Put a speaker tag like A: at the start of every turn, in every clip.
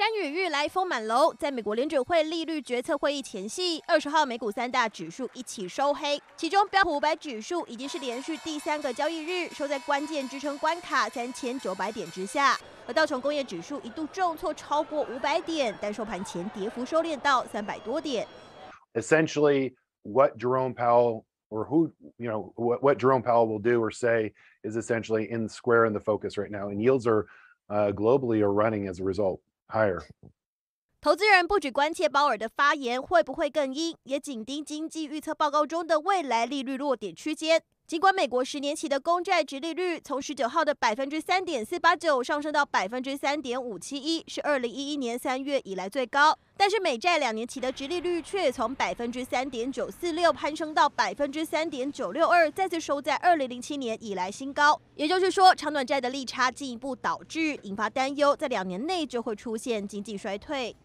A: 山雨欲来风满楼，在美国联准会利率决策会议前夕，二十号美股三大指数一起收黑，其中标普五百指数已经是连续第三个交易日收在关键支撑关卡三千九百点之下，而道琼工业指数一度重挫超过五百点，但收盘前跌幅收敛到三百多点。
B: Essentially, what Jerome Powell or who you know what, what Jerome Powell will do or say is essentially in square in the focus right now, and yields are globally are running as a result. higher。
A: 投资人不只关切鲍尔的发言会不会更阴，也紧盯经济预测报告中的未来利率落点区间。尽管美国十年期的公债值利率从十九号的百分之三点四八九上升到百分之三点五七一，是二零一一年三月以来最高，但是美债两年期的值利率却从百分之三点九四六攀升到百分之三点九六二，再次收在二零零七年以来新高。也就是说，长短债的利差进一步导致引发担忧，在两年内就会出现经济衰退。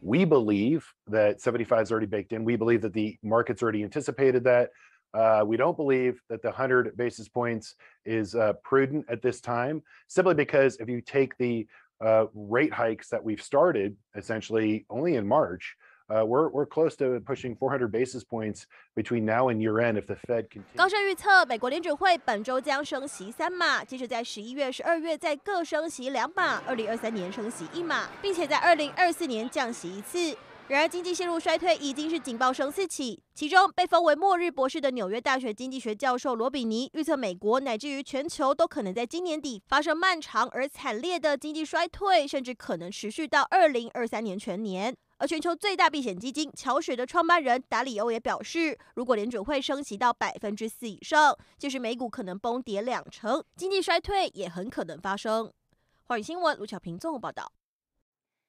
B: We believe that 75 is already baked in. We believe that the markets already anticipated that. Uh, we don't believe that the 100 basis points is uh, prudent at this time, simply because if you take the uh, rate hikes that we've started essentially only in March, uh, we're we're close to pushing 400 basis points between now and year end if the Fed continues.
A: 高盛预测，美国联准会本周将升息三码，接着在十一月、十二月再各升息两码，二零二三年升息一码，并且在二零二四年降息一次。然而，经济陷入衰退已经是警报声四起。 其中，被封为“末日博士”的纽约大学经济学教授罗比尼预测，美国乃至于全球都可能在今年底发生漫长而惨烈的经济衰退，甚至可能持续到二零二三年全年。而全球最大避险基金桥水的创办人达里欧也表示，如果联准会升息到百分之四以上，就是美股可能崩跌两成，经济衰退也很可能发生。华语新闻卢巧平综合报道。